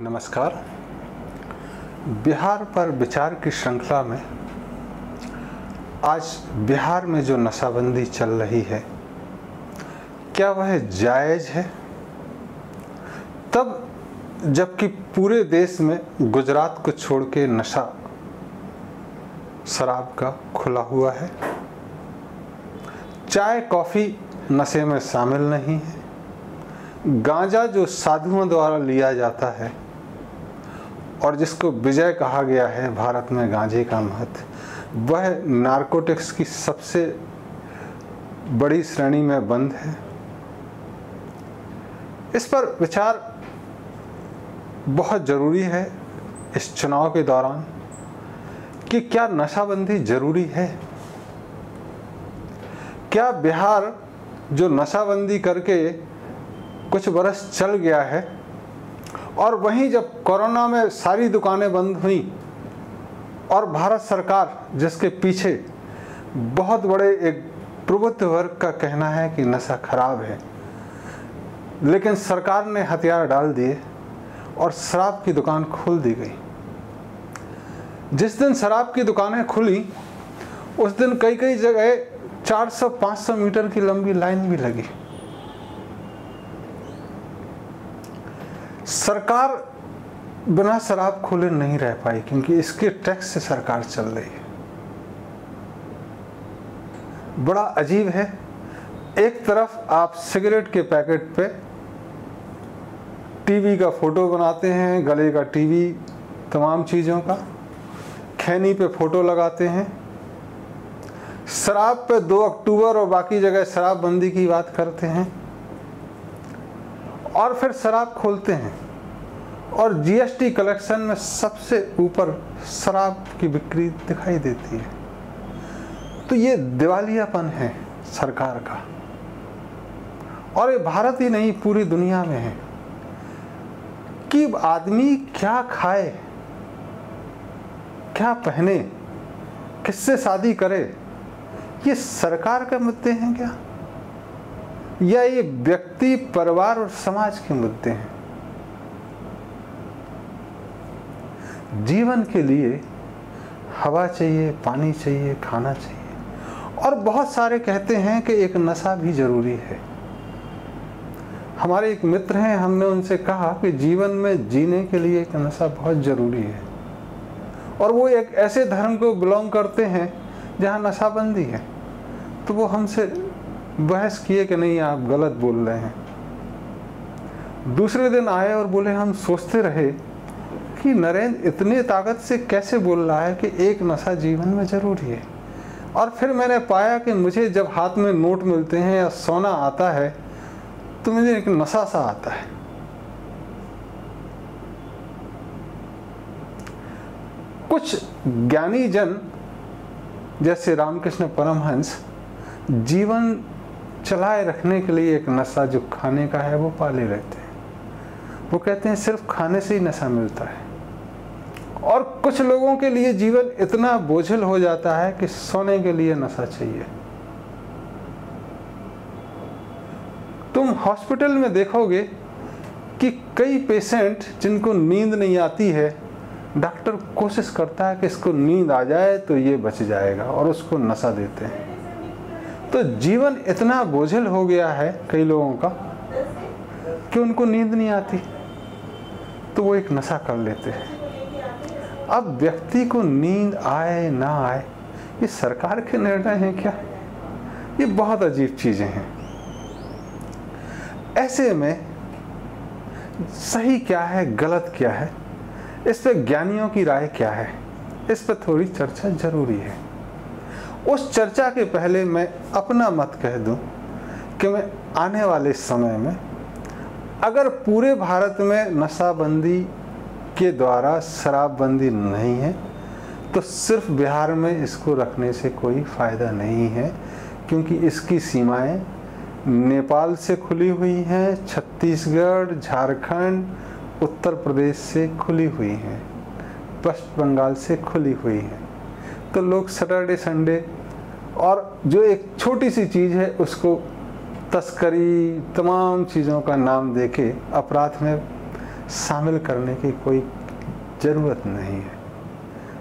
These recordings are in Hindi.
नमस्कार। बिहार पर विचार की श्रृंखला में आज बिहार में जो नशाबंदी चल रही है, क्या वह जायज़ है? तब जबकि पूरे देश में गुजरात को छोड़ के नशा शराब का खुला हुआ है, चाय, कॉफ़ी नशे में शामिल नहीं है। गांजा जो साधुओं द्वारा लिया जाता है और जिसको विजय कहा गया है भारत में गांजे का महत्व, वह नारकोटिक्स की सबसे बड़ी श्रेणी में बंद है। इस पर विचार बहुत ज़रूरी है इस चुनाव के दौरान कि क्या नशाबंदी ज़रूरी है? क्या बिहार जो नशाबंदी करके कुछ बरस चल गया है और वहीं जब कोरोना में सारी दुकानें बंद हुई और भारत सरकार जिसके पीछे बहुत बड़े एक प्रबुद्ध वर्ग का कहना है कि नशा खराब है, लेकिन सरकार ने हथियार डाल दिए और शराब की दुकान खोल दी गई। जिस दिन शराब की दुकानें खुली, उस दिन कई कई जगह 400-500 मीटर की लंबी लाइन भी लगी। सरकार बिना शराब खोले नहीं रह पाई, क्योंकि इसके टैक्स से सरकार चल रही है। बड़ा अजीब है। एक तरफ़ आप सिगरेट के पैकेट पे टीवी का फ़ोटो बनाते हैं, गले का टीवी, तमाम चीज़ों का, खैनी पे फ़ोटो लगाते हैं। शराब पे दो अक्टूबर और बाकी जगह शराबबंदी की बात करते हैं और फिर शराब खोलते हैं। और जीएसटी कलेक्शन में सबसे ऊपर शराब की बिक्री दिखाई देती है। तो ये दिवालियापन है सरकार का। और ये भारत ही नहीं, पूरी दुनिया में है। कि आदमी क्या खाए, क्या पहने, किससे शादी करे, ये सरकार के मुद्दे हैं क्या? या ये व्यक्ति, परिवार और समाज के मुद्दे हैं? जीवन के लिए हवा चाहिए, पानी चाहिए, खाना चाहिए। और बहुत सारे कहते हैं कि एक नशा भी ज़रूरी है। हमारे एक मित्र हैं, हमने उनसे कहा कि जीवन में जीने के लिए एक नशा बहुत ज़रूरी है। और वो एक ऐसे धर्म को बिलोंग करते हैं, जहाँ नशाबंदी है। तो वो हमसे बहस किए कि नहीं, आप गलत बोल रहे हैं। दूसरे दिन आए और बोले, हम सोचते रहे कि नरेंद्र इतने ताकत से कैसे बोल रहा है कि एक नशा जीवन में ज़रूरी है? और फिर मैंने पाया कि मुझे जब हाथ में नोट मिलते हैं या सोना आता है तो मुझे एक नशा सा आता है। कुछ ज्ञानी जन, जैसे रामकृष्ण परमहंस, जीवन चलाए रखने के लिए एक नशा जो खाने का है, वो पाले रहते हैं। वो कहते हैं, सिर्फ़ खाने से ही नशा मिलता है। और कुछ लोगों के लिए जीवन इतना बोझल हो जाता है कि सोने के लिए नशा चाहिए। तुम हॉस्पिटल में देखोगे कि कई पेशेंट जिनको नींद नहीं आती है, डॉक्टर कोशिश करता है कि इसको नींद आ जाए तो ये बच जाएगा और उसको नशा देते हैं। तो जीवन इतना बोझल हो गया है कई लोगों का कि उनको नींद नहीं आती तो वो एक नशा कर लेते हैं। अब व्यक्ति को नींद आए ना आए, ये सरकार के निर्णय हैं क्या? ये बहुत अजीब चीज़ें हैं। ऐसे में सही क्या है, गलत क्या है? इस पर ज्ञानियों की राय क्या है? इस पर थोड़ी चर्चा ज़रूरी है। उस चर्चा के पहले मैं अपना मत कह दूँ कि मैं आने वाले समय में अगर पूरे भारत में नशाबंदी के द्वारा शराबबंदी नहीं है तो सिर्फ़ बिहार में इसको रखने से कोई फ़ायदा नहीं है, क्योंकि इसकी सीमाएँ नेपाल से खुली हुई हैं, छत्तीसगढ़, झारखंड, उत्तर प्रदेश से खुली हुई हैं पश्चिम बंगाल से खुली हुई हैं। तो लोग सैटरडे, संडे और जो एक छोटी सी चीज़ है, उसको तस्करी, तमाम चीज़ों का नाम देके अपराध में शामिल करने की कोई ज़रूरत नहीं है।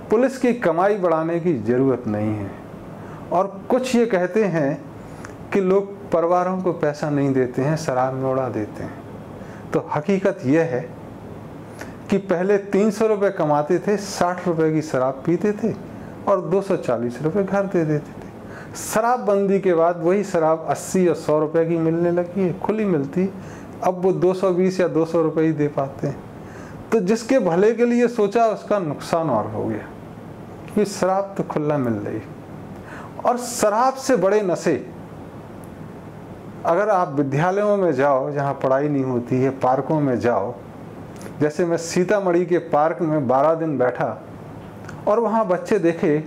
पुलिस की कमाई बढ़ाने की ज़रूरत नहीं है। और कुछ ये कहते हैं कि लोग परिवारों को पैसा नहीं देते हैं, शराब में उड़ा देते हैं। तो हकीकत यह है कि पहले तीन सौ रुपये कमाते थे, साठ रुपये की शराब पीते थे और दो सौ चालीस रुपये घर दे देते थे। शराबबंदी के बाद वही शराब अस्सी और सौ रुपये की मिलने लगी है, खुली मिलती अब वो दो सौ बीस या दो सौ रुपये ही दे पाते हैं। तो जिसके भले के लिए सोचा, उसका नुकसान और हो गया। कि शराब तो खुला मिल रही। और शराब से बड़े नशे। अगर आप विद्यालयों में जाओ, जहाँ पढ़ाई नहीं होती है, पार्कों में जाओ, जैसे मैं सीतामढ़ी के पार्क में बारह दिन बैठा, और वहाँ बच्चे देखे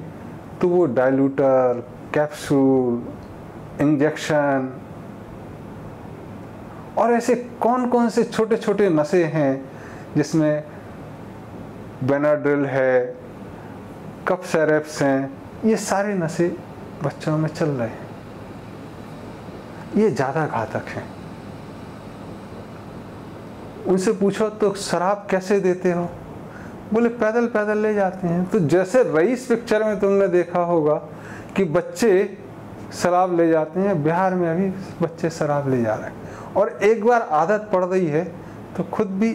तो वो डाइल्यूटर कैप्सूल, इंजेक्शन और ऐसे कौन कौन से छोटे छोटे नशे हैं जिसमें बेनाड्रिल है कप सैरेप्स हैं, ये सारे नशे बच्चों में चल रहे हैं। ये ज़्यादा घातक हैं। उनसे पूछो तो शराब कैसे देते हो? बोले, पैदल पैदल ले जाते हैं। तो जैसे रईस पिक्चर में तुमने देखा होगा कि बच्चे शराब ले जाते हैं, बिहार में अभी बच्चे शराब ले जा रहे हैं। और एक बार आदत पड़ गई है तो खुद भी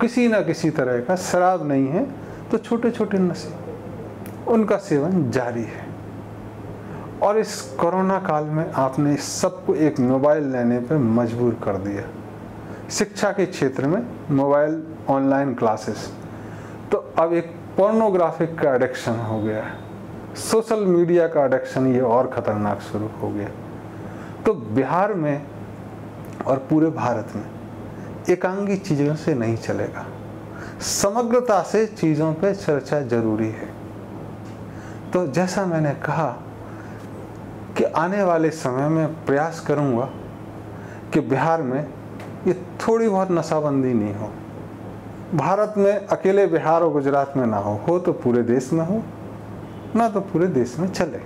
किसी ना किसी तरह का शराब नहीं है तो छोटे छोटे नशे, उनका सेवन जारी है। और इस कोरोना काल में आपने सबको एक मोबाइल लेने पर मजबूर कर दिया। शिक्षा के क्षेत्र में मोबाइल, ऑनलाइन क्लासेस तो अब एक पोर्नोग्राफिक का एडिक्शन हो गया है। सोशल मीडिया का एडिक्शन ये और ख़तरनाक शुरू हो गया। तो बिहार में और पूरे भारत में। एकांगी चीज़ों से नहीं चलेगा। समग्रता से चीज़ों पे चर्चा ज़रूरी है। तो जैसा मैंने कहा कि आने वाले समय में प्रयास करूँगा कि बिहार में ये थोड़ी बहुत नशाबंदी नहीं हो। भारत में अकेले बिहार और गुजरात में ना हो। हो तो पूरे देश में हो, ना तो पूरे देश में चले।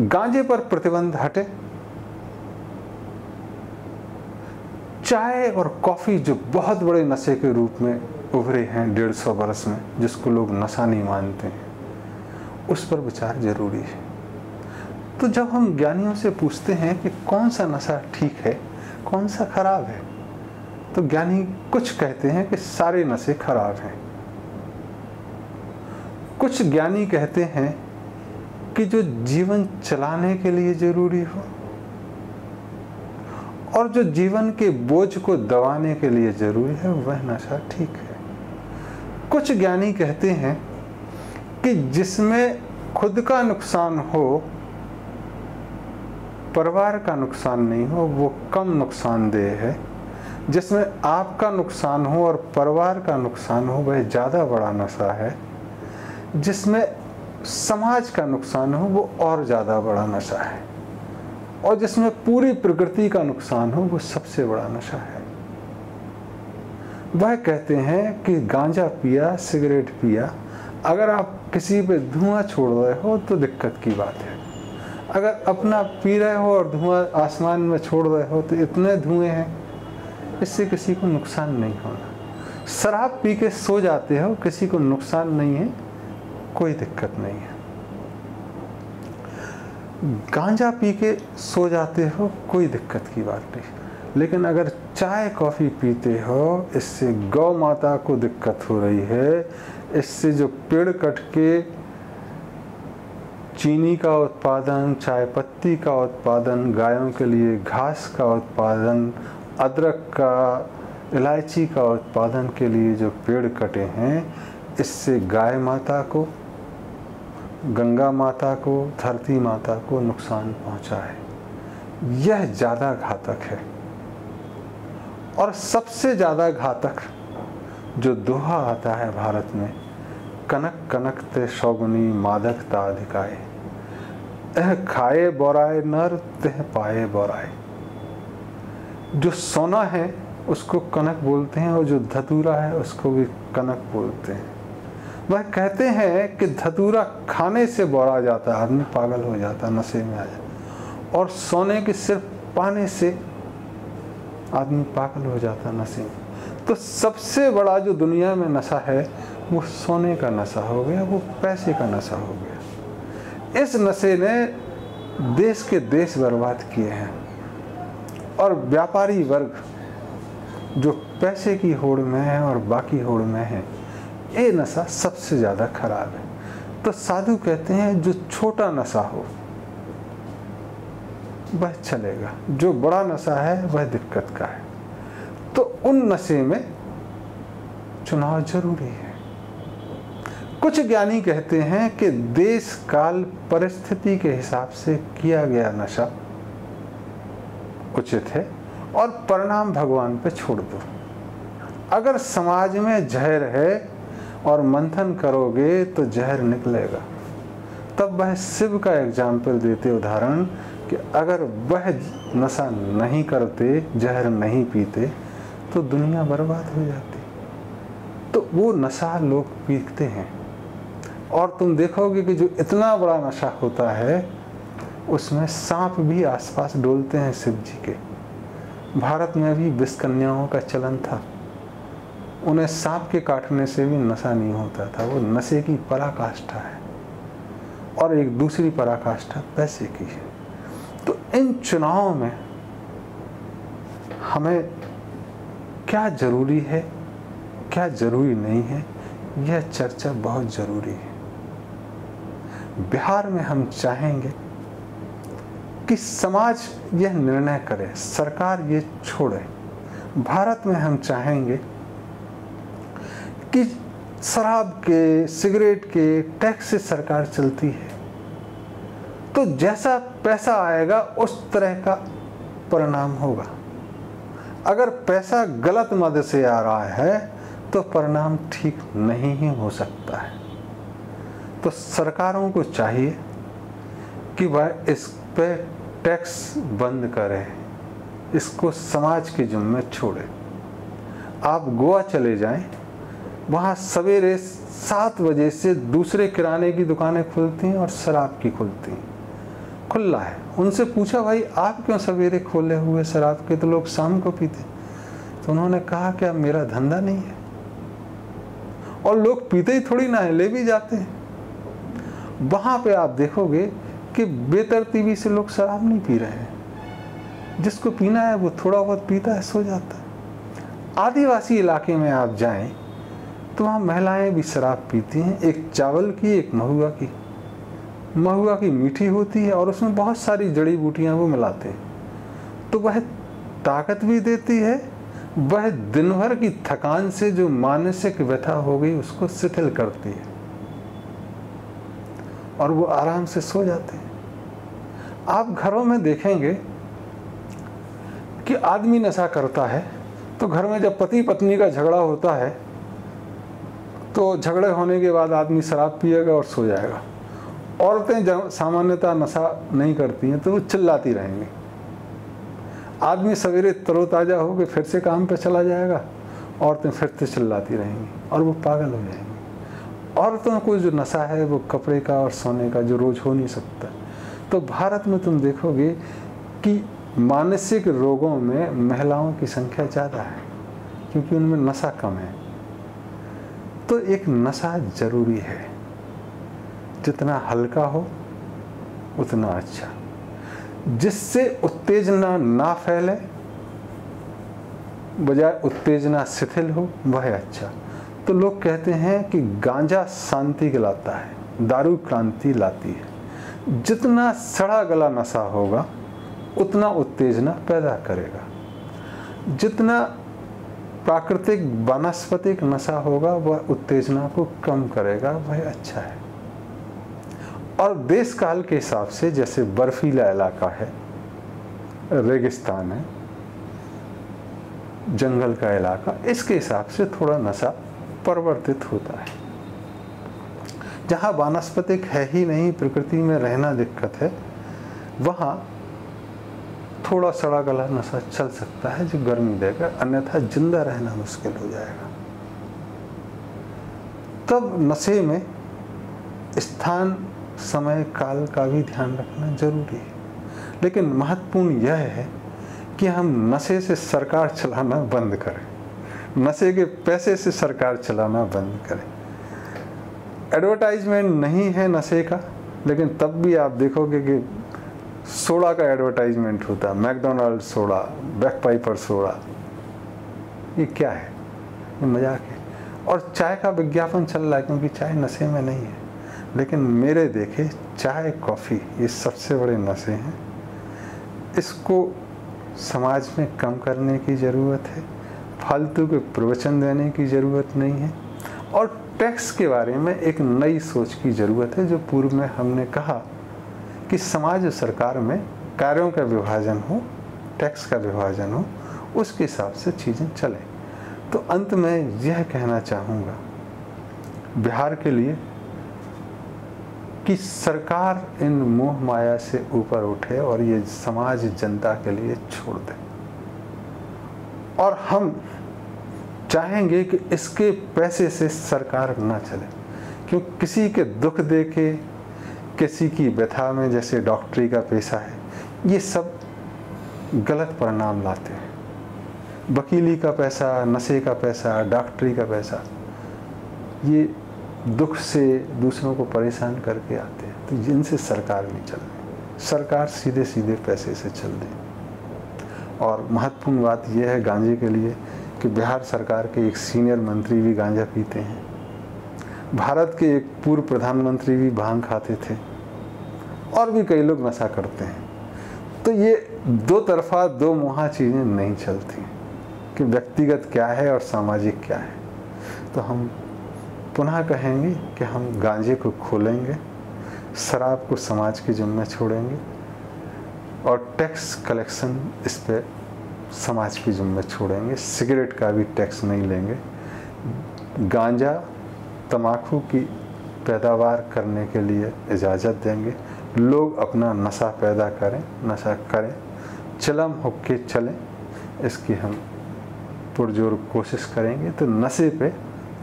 गांजे पर प्रतिबंध हटे। चाय और कॉफ़ी जो बहुत बड़े नशे के रूप में उभरे हैं डेढ़ सौ बरस में, जिसको लोग नशा नहीं मानते हैं, उस पर विचार ज़रूरी है। तो जब हम ज्ञानियों से पूछते हैं कि कौन सा नशा ठीक है, कौन सा खराब है तो ज्ञानी कुछ कहते हैं कि सारे नशे खराब हैं। कुछ ज्ञानी कहते हैं कि जो जीवन चलाने के लिए ज़रूरी हो और जो जीवन के बोझ को दबाने के लिए ज़रूरी है, वह नशा ठीक है। कुछ ज्ञानी कहते हैं कि जिसमें खुद का नुकसान हो, परिवार का नुकसान नहीं हो, वो कम नुकसानदेह है। जिसमें आपका नुकसान हो और परिवार का नुकसान हो, वह ज़्यादा बड़ा नशा है। जिसमें समाज का नुकसान हो, वो और ज़्यादा बड़ा नशा है। और जिसमें पूरी प्रकृति का नुकसान हो, वो सबसे बड़ा नशा है। वह कहते हैं कि गांजा पिया, सिगरेट पिया, अगर आप किसी पे धुआँ छोड़ रहे हो तो दिक्कत की बात है। अगर अपना पी रहे हो और धुआँ आसमान में छोड़ रहे हो तो इतने धुएँ हैं, इससे किसी को नुकसान नहीं होना। शराब पी के सो जाते हो, किसी को नुकसान नहीं है, कोई दिक्कत नहीं है। गांजा पी के सो जाते हो, कोई दिक्कत की बात नहीं। लेकिन अगर चाय, कॉफ़ी पीते हो, इससे गौ माता को दिक्कत हो रही है। इससे जो पेड़ कट के चीनी का उत्पादन, चाय पत्ती का उत्पादन, गायों के लिए घास का उत्पादन, अदरक का, इलायची का उत्पादन के लिए जो पेड़ कटे हैं, इससे गाय माता को गंगा माता को, धरती माता को नुकसान पहुँचा है। यह ज़्यादा घातक है। और सबसे ज़्यादा घातक जो दोहा आता है भारत में, कनक कनक ते शौगुनी मादकता अधिकाए। एह खाए बोराए नर तह पाए बोराए। जो सोना है, उसको कनक बोलते हैं और जो धतूरा है, उसको भी कनक बोलते हैं। वह कहते हैं कि धतूरा खाने से बोरा जाता है आदमी पागल हो जाता है, नशे में आ जाता और सोने के सिर्फ़ पाने से आदमी पागल हो जाता है, नशे में। तो सबसे बड़ा जो दुनिया में नशा है, वो सोने का नशा हो गया, वो पैसे का नशा हो गया। इस नशे ने देश के देश बर्बाद किए हैं। और व्यापारी वर्ग जो पैसे की होड़ में है और बाकी होड़ में है ये नशा सबसे ज़्यादा खराब है। तो साधु कहते हैं, जो छोटा नशा हो, वह चलेगा। जो बड़ा नशा है, वह दिक्कत का है। तो उन नशे में चुनाव ज़रूरी है। कुछ ज्ञानी कहते हैं कि देश काल परिस्थिति के हिसाब से किया गया नशा उचित है और परिणाम भगवान पे छोड़ दो। अगर समाज में जहर है और मंथन करोगे तो जहर निकलेगा। तब वह शिव का एग्ज़ाम्पल देते उदाहरण कि अगर वह नशा नहीं करते, जहर नहीं पीते तो दुनिया बर्बाद हो जाती। तो वो नशा लोग पीते हैं। और तुम देखोगे कि जो इतना बड़ा नशा होता है, उसमें सांप भी आसपास डोलते हैं शिव जी के। भारत में भी विषकन्याओं का चलन था। उन्हें सांप के काटने से भी नशा नहीं होता था। वो नशे की पराकाष्ठा है। और एक दूसरी पराकाष्ठा पैसे की है। तो इन चुनावों में हमें क्या ज़रूरी है, क्या ज़रूरी नहीं है, यह चर्चा बहुत ज़रूरी है। बिहार में हम चाहेंगे कि समाज यह निर्णय करे, सरकार ये छोड़े। भारत में हम चाहेंगे कि शराब के, सिगरेट के टैक्स से सरकार चलती है। तो जैसा पैसा आएगा, उस तरह का परिणाम होगा। अगर पैसा गलत मद से आ रहा है तो परिणाम ठीक नहीं ही हो सकता है। तो सरकारों को चाहिए कि वह इस पे टैक्स बंद करें, इसको समाज के जिम्मे छोड़े। आप गोवा चले जाएँ वहाँ सवेरे सात बजे से दूसरे किराने की दुकानें खुलती हैं और शराब की खुलती हैं। खुला है। उनसे पूछा, भाई, आप क्यों सवेरे खोले हुए शराब के? तो लोग शाम को पीते तो उन्होंने कहा, क्या मेरा धंधा नहीं है? और लोग पीते ही थोड़ी ना है, ले भी जाते हैं। वहाँ पे आप देखोगे कि बेतरतीबी से लोग शराब नहीं पी रहे हैं। जिसको पीना है, वो थोड़ा बहुत पीता है, सो जाता है। आदिवासी इलाके में आप जाएँ तो वहाँ महिलाएँ भी शराब पीती हैं, एक चावल की, एक महुआ की। महुआ की मीठी होती है और उसमें बहुत सारी जड़ी बूटियाँ वो मिलाते हैं। तो वह ताकत भी देती है, वह दिन भर की थकान से जो मानसिक व्यथा हो गई, उसको शिथिल करती है। और वो आराम से सो जाते हैं। आप घरों में देखेंगे कि आदमी नशा करता है तो घर में जब पति पत्नी का झगड़ा होता है तो झगड़े होने के बाद आदमी शराब पिएगा और सो जाएगा। औरतें सामान्यतः नशा नहीं करती हैं तो वो चिल्लाती रहेंगी। आदमी सवेरे तरोताज़ा होकर फिर से काम पे चला जाएगा, औरतें फिर से चिल्लाती रहेंगी और वो पागल हो जाएँगी। औरतों को जो नशा है, वो कपड़े का और सोने का जो रोज हो नहीं सकता। तो भारत में तुम देखोगे कि मानसिक रोगों में महिलाओं की संख्या ज़्यादा है, क्योंकि उनमें नशा कम है। तो एक नशा ज़रूरी है। जितना हल्का हो, उतना अच्छा। जिससे उत्तेजना ना फैले, बजाय उत्तेजना शिथिल हो, वह अच्छा। तो लोग कहते हैं कि गांजा शांति लाता है, दारू क्रांति लाती है। जितना सड़ा गला नशा होगा, उतना उत्तेजना पैदा करेगा। जितना प्राकृतिक वनस्पतिक नशा होगा, वह उत्तेजना को कम करेगा, वह अच्छा है। और देश काल के हिसाब से जैसे बर्फीला इलाका है, रेगिस्तान है, जंगल का इलाका, इसके हिसाब से थोड़ा नशा परिवर्तित होता है। जहाँ वानस्पतिक है ही नहीं, प्रकृति में रहना दिक्कत है, वहाँ थोड़ा सड़ा गला नशा चल सकता है जो गर्मी देगा, अन्यथा ज़िंदा रहना मुश्किल हो जाएगा। तब नशे में स्थान, समय, काल का भी ध्यान रखना ज़रूरी है। लेकिन महत्वपूर्ण यह है कि हम नशे से सरकार चलाना बंद करें। नशे के पैसे से सरकार चलाना बंद करें। एडवर्टाइजमेंट नहीं है नशे का, लेकिन तब भी आप देखोगे कि सोडा का एडवर्टाइजमेंट होता है McDonald soda Bagpiper soda, ये क्या है? ये मज़ाक है। और चाय का विज्ञापन चल रहा है क्योंकि चाय नशे में नहीं है। लेकिन मेरे देखे, चाय, कॉफ़ी, ये सबसे बड़े नशे हैं। इसको समाज में कम करने की ज़रूरत है, फालतू के प्रवचन देने की ज़रूरत नहीं है, और टैक्स के बारे में एक नई सोच की ज़रूरत है, जो पूर्व में हमने कहा कि समाज और सरकार में कार्यों का विभाजन हो, टैक्स का विभाजन हो, उसके हिसाब से चीज़ें चलें। तो अंत में यह कहना चाहूँगा, बिहार के लिए कि सरकार इन मोह माया से ऊपर उठे और ये समाज, जनता के लिए छोड़ दे। और हम चाहेंगे कि इसके पैसे से सरकार ना चले, क्यों किसी के दुख देखे किसी की व्यथा में जैसे डॉक्टरी का पेशा है, ये सब गलत परिणाम लाते हैं। वकीली का पैसा, नशे का पैसा डॉक्टरी का पैसा, ये दुख से दूसरों को परेशान करके आते हैं। तो जिनसे सरकार नहीं चल रही, सरकार सीधे सीधे पैसे से चल रही और महत्वपूर्ण बात यह है गांजे के लिए कि बिहार सरकार के एक सीनियर मंत्री भी गांजा पीते हैं। भारत के एक पूर्व प्रधानमंत्री भी भाँग खाते थे। और भी कई लोग नशा करते हैं। तो ये दो तरफा, दो मुहा चीज़ें नहीं चलती कि व्यक्तिगत क्या है और सामाजिक क्या है। तो हम पुनः कहेंगे कि हम गांजे को खोलेंगे, शराब को समाज के जिम्मे छोड़ेंगे और टैक्स कलेक्शन इस पर समाज की जिम्मे छोड़ेंगे। सिगरेट का भी टैक्स नहीं लेंगे। गांजा तमाकू की पैदावार करने के लिए इजाज़त देंगे। लोग अपना नशा पैदा करें, नशा करें, चलम होके चलें, इसकी हम पुरजोर कोशिश करेंगे। तो नशे पे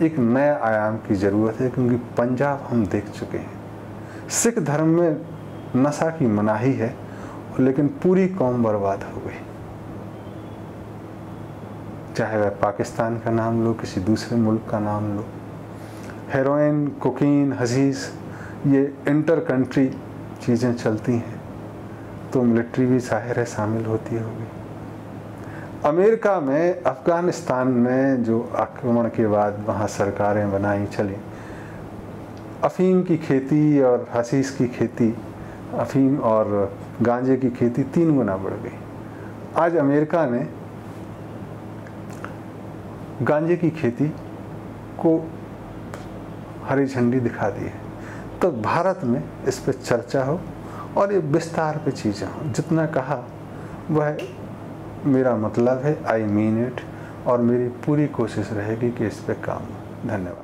एक नया आयाम की ज़रूरत है, क्योंकि पंजाब हम देख चुके हैं। सिख धर्म में नशा की मनाही है, लेकिन पूरी कौम बर्बाद हो गई। चाहे वह पाकिस्तान का नाम लो, किसी दूसरे मुल्क का नाम लो। हेरोइन कोकीन हसीस ये इंटर कंट्री चीज़ें चलती हैं। तो मिलिट्री भी ज़ाहिर है शामिल होती होगी। अमेरिका में, अफ़गानिस्तान में जो आक्रमण के बाद वहाँ सरकारें बनाई चली, अफ़ीम की खेती और हसीस की खेती, अफ़ीम और गांजे की खेती तीन गुना बढ़ गई। आज अमेरिका ने गांजे की खेती को हरी झंडी दिखा दी है। तो भारत में इस पर चर्चा हो और ये विस्तार पे चीज़ें हों। जितना कहा, वह मेरा मतलब है आई मीन इट और मेरी पूरी कोशिश रहेगी कि इस पर काम धन्यवाद।